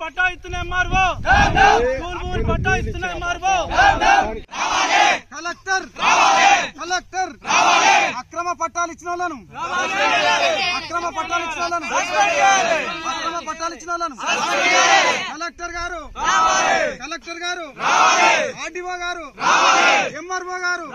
పట్టా ఇస్తున్న MRO. School భూమిని పట్టా ఇస్తున్న ఎంఆర్ఓ కలెక్టర్. కలెక్టర్ అక్రమ పట్టాలు ఇచ్చిన వాళ్ళను. అక్రమ పట్టాలు ఇచ్చిన వాళ్ళను. అక్రమ పట్టాలు ఇచ్చిన వాళ్ళను. కలెక్టర్ గారు. కలెక్టర్ గారు. ఆర్డీఓ గారు. ఎంఆర్ఓ గారు.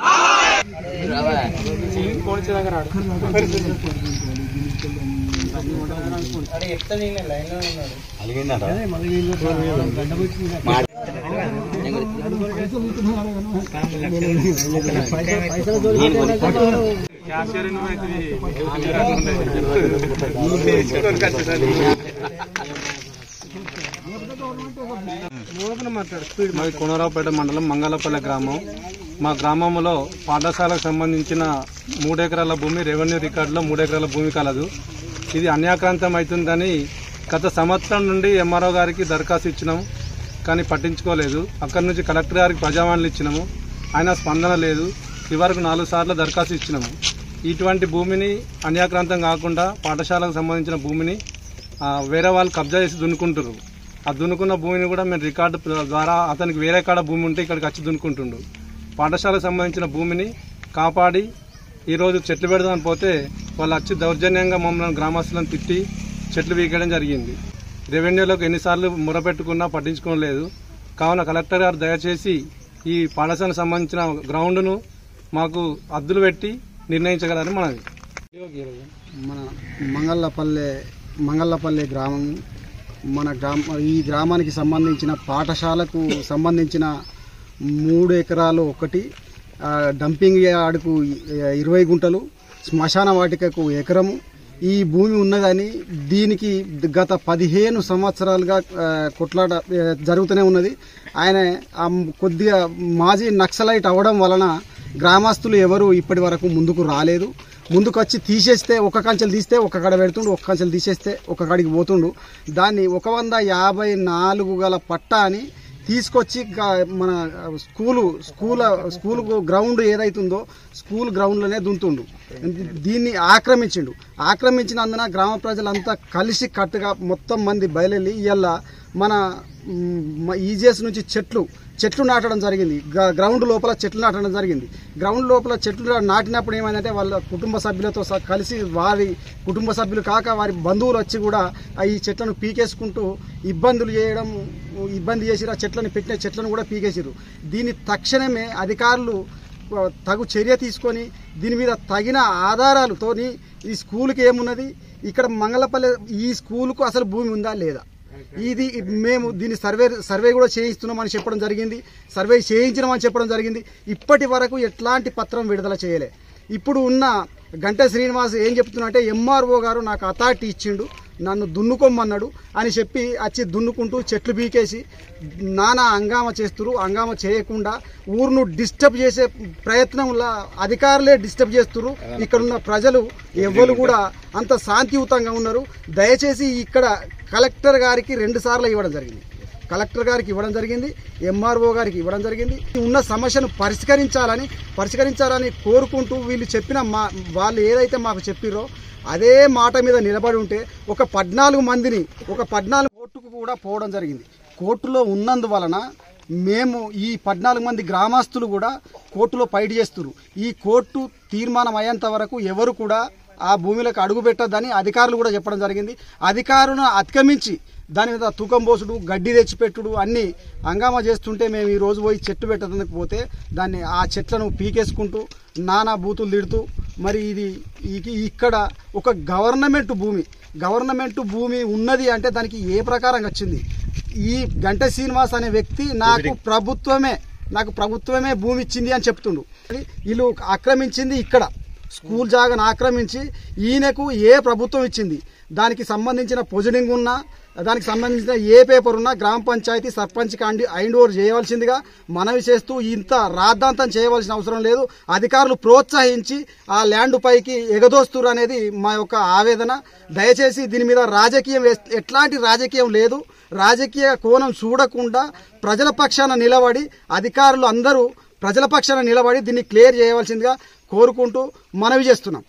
మాది కొనరావుపేట మండలం మంగళపల్లె గ్రామం. మా గ్రామంలో పాఠశాలకు సంబంధించిన మూడు ఎకరాల భూమి రెవెన్యూ రికార్డులో మూడు ఎకరాల భూమి కలదు. ఇది అన్యాక్రాంతం అవుతుందని గత సంవత్సరం నుండి ఎంఆర్ఓ గారికి దరఖాస్తు ఇచ్చినాము కానీ పట్టించుకోలేదు. అక్కడి నుంచి కలెక్టర్ గారికి ప్రజావాణిలు ఇచ్చినాము. ఆయన స్పందన లేదు. ఇవరకు నాలుగు సార్లు దరఖాస్తు ఇచ్చినాము. ఇటువంటి భూమిని అన్యాక్రాంతం కాకుండా పాఠశాలకు సంబంధించిన భూమిని వేరే వాళ్ళు కబ్జా చేసి దున్నుకుంటారు ఆ దున్నుకున్న భూమిని కూడా మేము రికార్డు ద్వారా అతనికి వేరే కాడ భూమి ఉంటే ఇక్కడికి వచ్చి దున్నుకుంటుండు. పాఠశాలకు సంబంధించిన భూమిని కాపాడి ఈరోజు చెట్లు పెడదామని పోతే వాళ్ళు వచ్చి దౌర్జన్యంగా మమ్మల్ని గ్రామస్తులను తిట్టి చెట్లు వీకేయడం జరిగింది. రెవెన్యూలోకి ఎన్నిసార్లు మురపెట్టుకున్నా పట్టించుకోలేదు. కావున కలెక్టర్ గారు దయచేసి ఈ పాఠశాలకు సంబంధించిన గ్రౌండ్ను మాకు అద్దులు పెట్టి నిర్ణయించగలరని మనది మన మంగళ్ళపల్లె మంగళ్ళపల్లె గ్రామం మన గ్రామ ఈ గ్రామానికి సంబంధించిన పాఠశాలకు సంబంధించిన మూడు ఎకరాలు ఒకటి డంపింగ్ యార్డుకు ఇరవై గుంటలు శ్మశాన వాటికకు ఎకరము. ఈ భూమి ఉన్నదని దీనికి గత పదిహేను సంవత్సరాలుగా కొట్లాట జరుగుతూనే ఉన్నది. ఆయన కొద్దిగా మాజీ నక్సలైట్ అవ్వడం వలన గ్రామస్తులు ఎవరు ఇప్పటి వరకు ముందుకు రాలేదు. ముందుకు వచ్చి తీసేస్తే ఒక కంచెలు తీస్తే ఒక కడ పెడుతుండు ఒక కంచెలు తీసేస్తే ఒక కాడికి పోతుండు. దాన్ని ఒక వంద యాభై నాలుగు గల పట్టా అని తీసుకొచ్చి మన స్కూలు స్కూల్ స్కూల్ గ్రౌండ్ ఏదైతుందో స్కూల్ గ్రౌండ్లోనే దుంతుండు దీన్ని ఆక్రమించిండు. ఆక్రమించినందున గ్రామ ప్రజలంతా కలిసి కట్టుగా మొత్తం మంది బయలుదేరి ఇవాళ మన ఈజీఎస్ నుంచి చెట్లు చెట్లు నాటడం జరిగింది. గ్రౌండ్ లోపల చెట్లు నాటడం జరిగింది. గ్రౌండ్ లోపల చెట్లు నాటినప్పుడు ఏమైందంటే వాళ్ళ కుటుంబ సభ్యులతో సహా కలిసి వారి కుటుంబ సభ్యులు కాక వారి బంధువులు వచ్చి కూడా ఈ చెట్లను పీకేసుకుంటూ ఇబ్బందులు చేయడం ఇబ్బంది చేసి ఆ చెట్లను పెట్టిన చెట్లను కూడా పీకేసిరు దీన్ని తక్షణమే అధికారులు తగు చర్య తీసుకొని దీని మీద తగిన ఆధారాలతోని ఈ స్కూల్కి ఏమున్నది? ఇక్కడ మంగళపల్లి ఈ స్కూల్కు అసలు భూమి ఉందా లేదా? ఇది మేము దీన్ని సర్వే సర్వే కూడా చేయిస్తున్నామని చెప్పడం జరిగింది. సర్వే చేయించినామని చెప్పడం జరిగింది. ఇప్పటి వరకు ఎట్లాంటి పత్రం విడుదల చేయలే. ఇప్పుడు ఉన్న గంట శ్రీనివాస్ ఏం చెప్తున్నా ఎంఆర్ఓ గారు నాకు అథారిటీ ఇచ్చిండు నన్ను దున్నుకోమన్నాడు అని చెప్పి వచ్చి దున్నుకుంటూ చెట్లు బీకేసి నానా హంగామ చేస్తురు. హంగామ చేయకుండా ఊరును డిస్టర్బ్ చేసే ప్రయత్నంలో అధికారులే డిస్టర్బ్ చేస్తున్నారు ఇక్కడున్న ప్రజలు ఎవ్వరు కూడా అంత శాంతియుతంగా ఉన్నారు. దయచేసి ఇక్కడ కలెక్టర్ గారికి రెండు సార్లు ఇవ్వడం జరిగింది. కలెక్టర్ గారికి ఇవ్వడం జరిగింది ఎంఆర్ఓ గారికి ఇవ్వడం జరిగింది. ఉన్న సమస్యను పరిష్కరించాలని పరిష్కరించాలని కోరుకుంటూ వీళ్ళు చెప్పిన మా వాళ్ళు ఏదైతే మాకు చెప్పిరో అదే మాట మీద నిలబడి ఉంటే ఒక పద్నాలుగు మందిని ఒక పద్నాలుగు కోర్టుకు కూడా పోవడం జరిగింది. కోర్టులో ఉన్నందువలన మేము ఈ పద్నాలుగు మంది గ్రామస్తులు కూడా కోర్టులో ఫైట్ చేస్తున్నారు ఈ కోర్టు తీర్మానం అయ్యేంత వరకు ఎవరు కూడా ఆ భూమిలోకి అడుగు పెట్టొద్దని అధికారులు కూడా చెప్పడం జరిగింది. అధికారులను అతిక్రమించి దాని మీద తూకం పోసుడు గడ్డి తెచ్చిపెట్టుడు అన్ని హంగామా చేస్తుంటే మేము ఈ రోజు పోయి చెట్టు పెట్టడానికి పోతే దాన్ని ఆ చెట్లను పీకేసుకుంటూ నానా బూతులు తిడుతూ మరి ఇది ఇక్కడ ఒక గవర్నమెంట్ భూమి. గవర్నమెంట్ భూమి ఉన్నది అంటే దానికి ఏ ప్రకారంగా వచ్చింది? ఈ గంట శ్రీనివాస్ అనే వ్యక్తి నాకు ప్రభుత్వమే నాకు ప్రభుత్వమే భూమి ఇచ్చింది అని చెప్తుండు. వీళ్ళు ఆక్రమించింది ఇక్కడ. స్కూల్ జాగాను ఆక్రమించి ఈయనకు ఏ ప్రభుత్వం ఇచ్చింది? దానికి సంబంధించిన పొజిడింగ్ ఉన్నా దానికి సంబంధించిన ఏ పేపర్ ఉన్నా గ్రామ పంచాయతీ సర్పంచ్ అండి ఐండ్ ఓవర్ చేయవలసిందిగా మనవి చేస్తూ ఇంత రాద్ధాంతం చేయవలసిన అవసరం లేదు. అధికారులు ప్రోత్సహించి ఆ ల్యాండ్ పైకి ఎగదోస్తురు అనేది మా యొక్క ఆవేదన. దయచేసి దీని మీద రాజకీయం ఎట్లాంటి రాజకీయం లేదు. రాజకీయ కోణం చూడకుండా ప్రజల పక్షాన నిలబడి అధికారులు అందరూ ప్రజల పక్షాన నిలబడి దీన్ని క్లియర్ చేయవలసిందిగా కోరుకుంటూ మనవి చేస్తున్నాం.